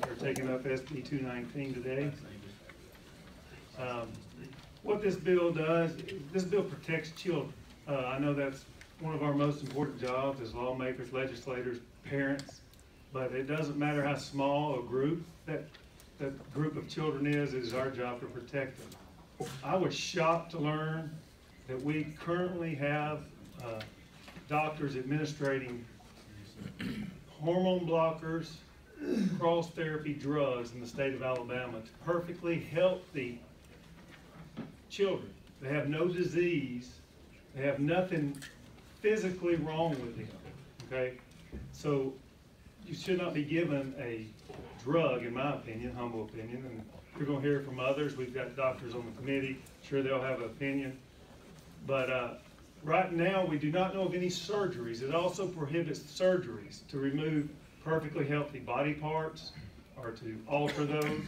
They're taking up SB two nineteen today. Um, What this bill does, this bill protects children. Uh, I know that's one of our most important jobs as lawmakers, legislators, parents. But it doesn't matter how small a group that, that group of children is, it is our job to protect them. I was shocked to learn that we currently have, uh, doctors administrating hormone blockers, cross therapy drugs in the state of Alabama to perfectly healthy children. They have no disease, they have nothing physically wrong with them, okay? So you should not be given a drug, in my opinion, humble opinion, and you're gonna hear from others. We've got doctors on the committee, sure they'll have an opinion. But, uh, right now, we do not know of any surgeries. It also prohibits surgeries to remove perfectly healthy body parts or to alter those.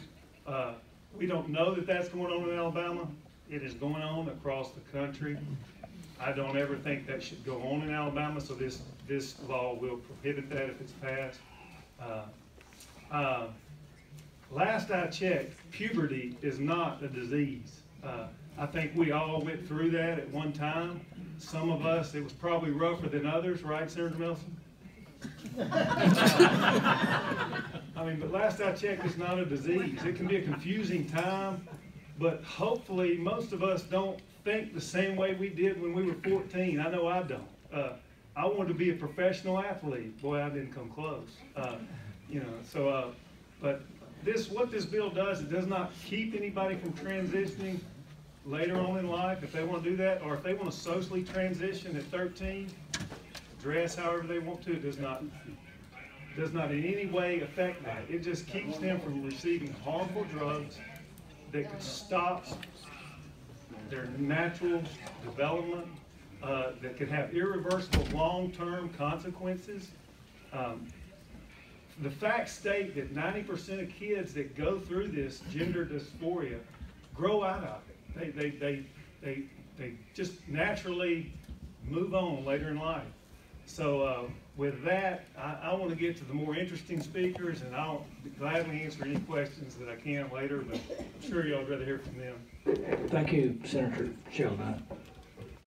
Uh, we don't know that that's going on in Alabama. It is going on across the country. I don't ever think that should go on in Alabama, so this, this law will prohibit that if it's passed. Uh, uh, Last I checked, puberty is not a disease. Uh, I think we all went through that at one time. Some of us, it was probably rougher than others, right, Senator Nelson? I mean, but last I checked, it's not a disease. It can be a confusing time, but hopefully, most of us don't think the same way we did when we were fourteen. I know I don't. Uh, I wanted to be a professional athlete. Boy, I didn't come close. Uh, you know, so, uh, but this, what this bill does, it does not keep anybody from transitioning later on in life if they want to do that, or if they want to socially transition at thirteen, dress however they want to, does not, does not in any way affect that. It just keeps them from receiving harmful drugs that could stop their natural development, uh, that could have irreversible long-term consequences. Um, the facts state that ninety percent of kids that go through this gender dysphoria grow out of it. They, they, they, they, they just naturally move on later in life. So, uh, with that, I, I want to get to the more interesting speakers, and I'll gladly answer any questions that I can later, but I'm sure y'all would rather hear from them. Thank you, Senator Shelnutt.